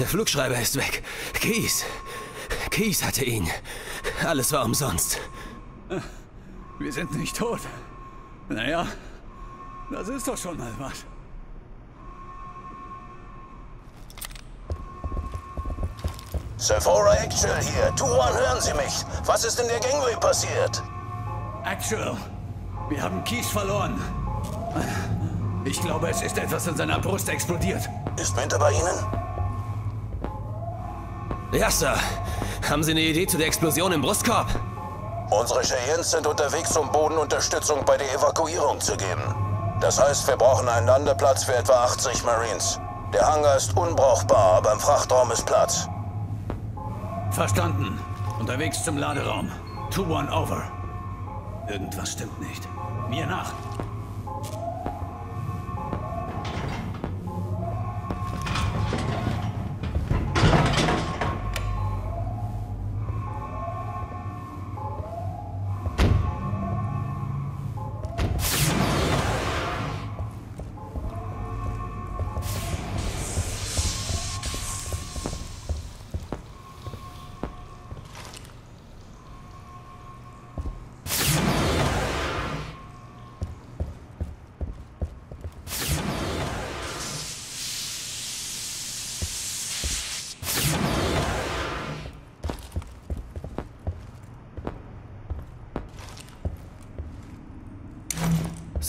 Der Flugschreiber ist weg. Keys. Keys hatte ihn. Alles war umsonst. Wir sind nicht tot. Naja, das ist doch schon mal was. Sephora Actual hier. Tuan, hören Sie mich. Was ist in der Gangway passiert? Actual, wir haben Kies verloren. Ich glaube, es ist etwas in seiner Brust explodiert. Ist Winter bei Ihnen? Ja, Sir. Haben Sie eine Idee zu der Explosion im Brustkorb? Unsere Cheyennes sind unterwegs, um Bodenunterstützung bei der Evakuierung zu geben. Das heißt, wir brauchen einen Landeplatz für etwa 80 Marines. Der Hangar ist unbrauchbar, aber im Frachtraum ist Platz. Verstanden. Unterwegs zum Laderaum. 2-1 over. Irgendwas stimmt nicht. Mir nach.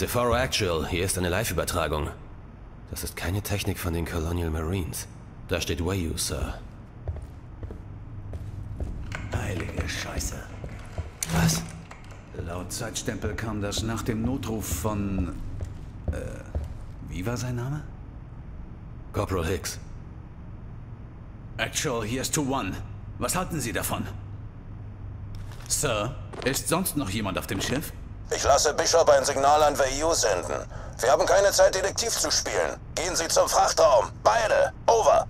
Sephora Actual, hier ist eine Live-Übertragung. Das ist keine Technik von den Colonial Marines. Da steht Wayu, Sir. Heilige Scheiße. Was? Laut Zeitstempel kam das nach dem Notruf von... Äh, wie war sein Name? Corporal Hicks. Actual, hier ist 2-1. Was halten Sie davon? Sir, ist sonst noch jemand auf dem Schiff? Ich lasse Bishop ein Signal an VU senden. Wir haben keine Zeit, Detektiv zu spielen. Gehen Sie zum Frachtraum. Beide. Over.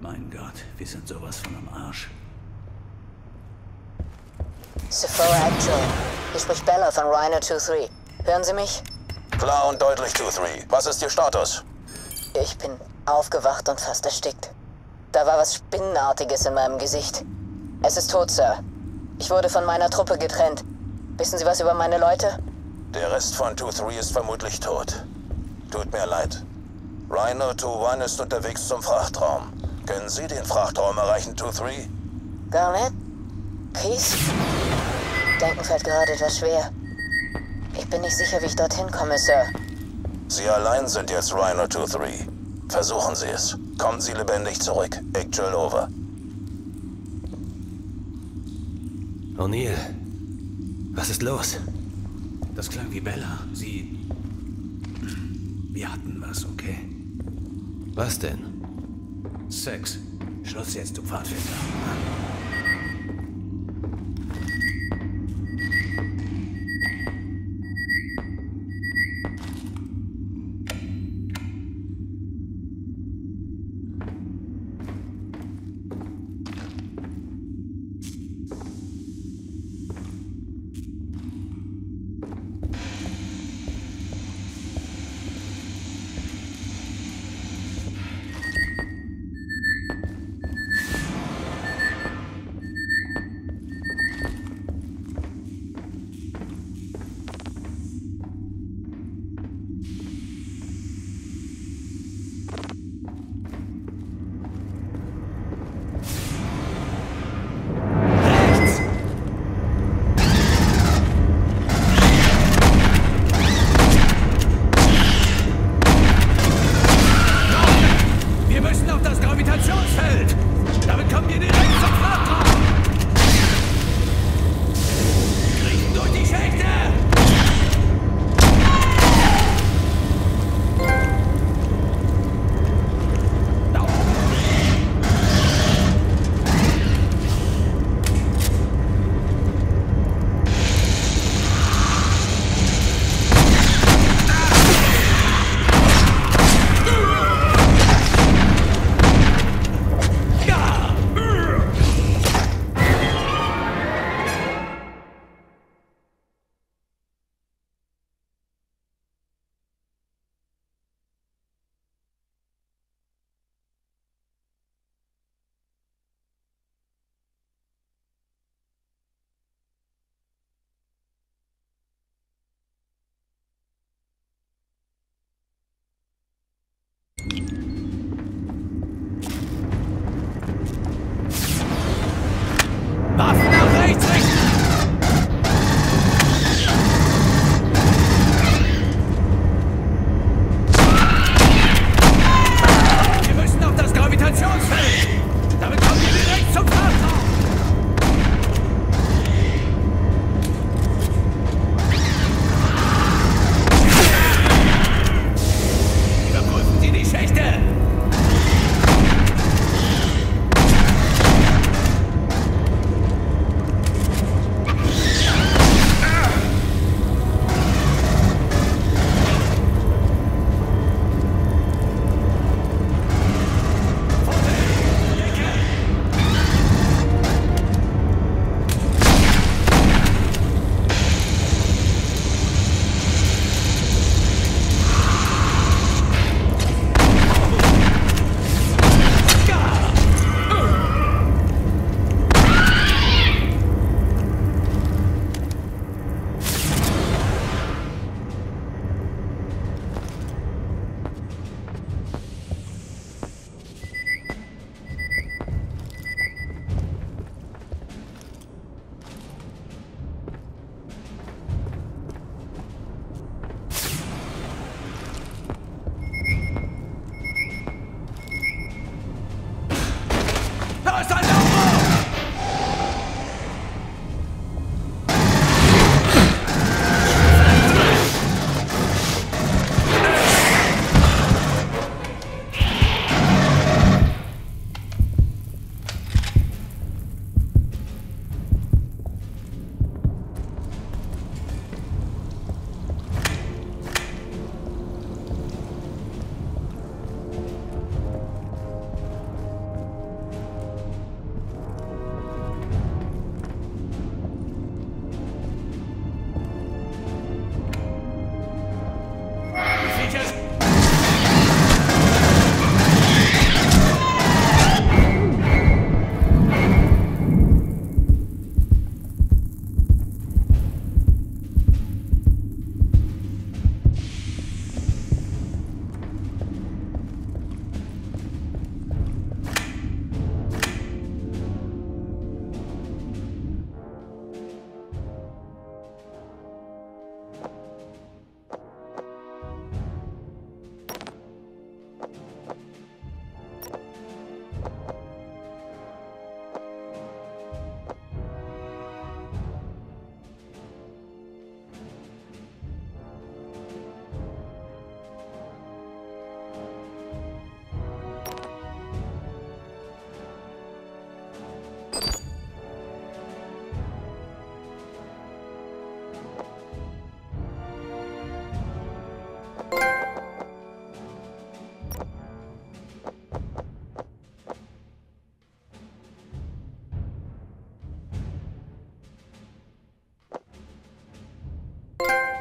Mein Gott, wir sind sowas von am Arsch. Sephora Actual. Hier spricht Bella von Rhino 2-3. Hören Sie mich? Klar und deutlich, 2-3. Was ist Ihr Status? Ich bin aufgewacht und fast erstickt. Da war was Spinnenartiges in meinem Gesicht. Es ist tot, Sir. Ich wurde von meiner Truppe getrennt. Wissen Sie was über meine Leute? Der Rest von 2-3 ist vermutlich tot. Tut mir leid. Rhino 2-1 ist unterwegs zum Frachtraum. Können Sie den Frachtraum erreichen, 2-3? Garnet? Keys? Denken fällt gerade etwas schwer. Ich bin nicht sicher, wie ich dorthin komme, Sir. Sie allein sind jetzt Rhino 2-3. Versuchen Sie es. Kommen Sie lebendig zurück. Actual over. O'Neill. Was ist los? Das klang wie Bella. Sie... Wir hatten was, okay? Was denn? Sex. Schluss jetzt, du Pfadfinder. you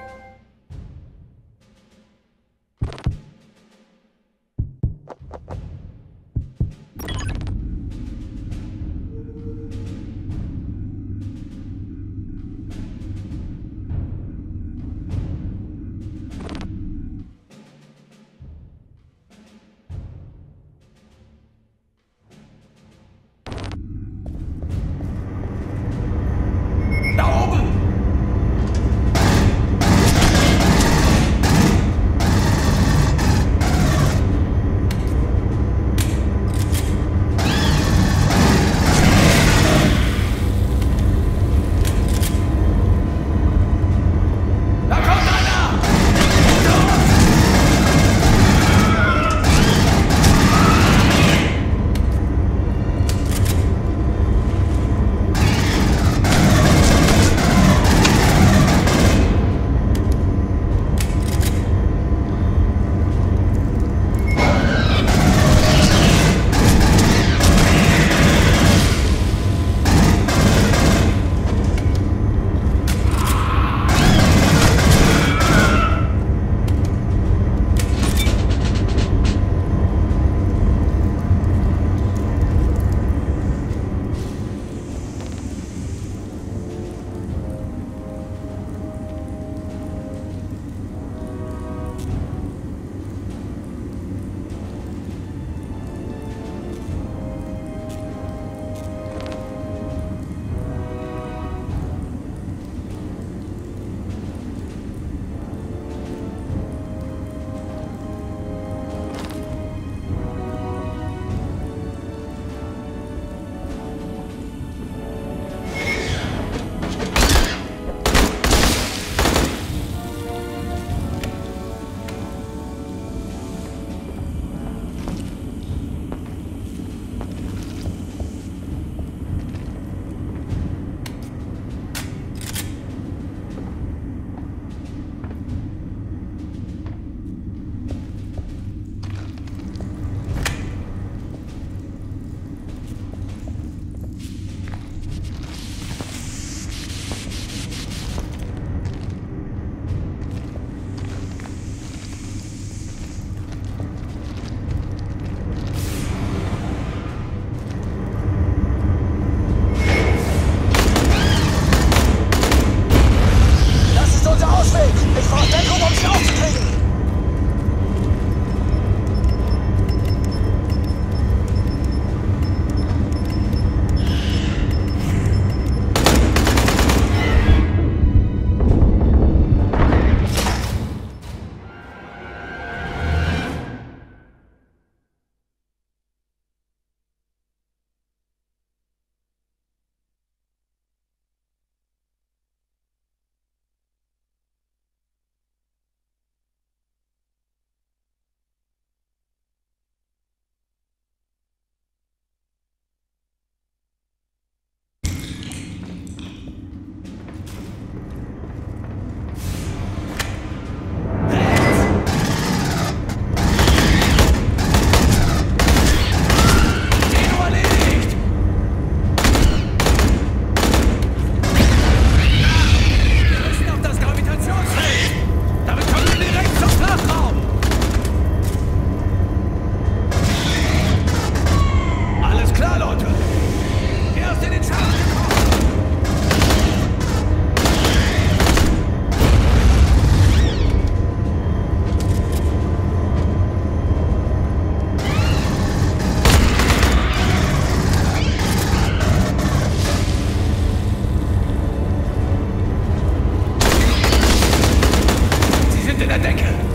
da Decke.